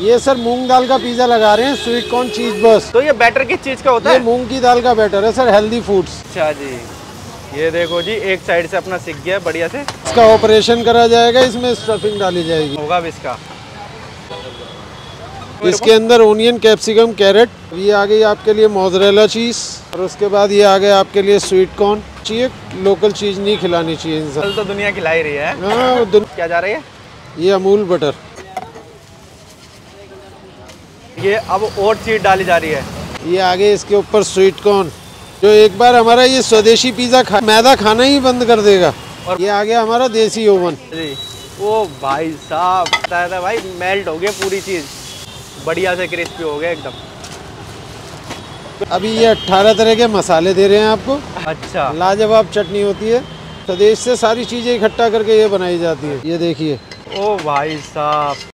ये सर मूंग दाल का पिज्जा लगा रहे हैं स्वीट कॉर्न चीज़ बस। तो ये बैटर किस चीज़ का होता ये है? मूंग की दाल का बैटर है सर हेल्दी फूड्स अच्छा जी। ये देखो जी एक साइड से अपना सीख गया बढ़िया से। इसका ऑपरेशन करा जाएगा इसमें स्टफिंग डाली जाएगी। होगा भी इसका। इसके अंदर ओनियन कैप्सिकम कैरेट ये आ गई आपके लिए मोजरेला चीज़ और उसके बाद ये आ गए आपके लिए स्वीट कॉर्न चाहिए लोकल चीज़ नहीं खिलानी चाहिए इंसान। तो दुनिया खिलाई रही है। हाँ दुन- क्या जा रही है? ये अमूल बटर ये अब और चीज़ डाली जा रही है। ये आगे इसके ऊपर स्वीट कॉर्न जो एक बार हमारा ये स्वदेशी पिज्जा खा मैदा खाना ही बंद कर देगा। और- ये आगे हमारा देसी ओवन जी। ओ भाई साहब था भाई मेल्ट हो गया पूरी चीज़। बढ़िया से क्रिस्पी हो गया एकदम। अभी ये 18 तरह के मसाले दे रहे हैं आपको। अच्छा। लाजवाब चटनी होती है। प्रदेश से सारी चीज़ें इकट्ठा करके ये बनाई जाती है। ये देखिए। ओ भाई साहब।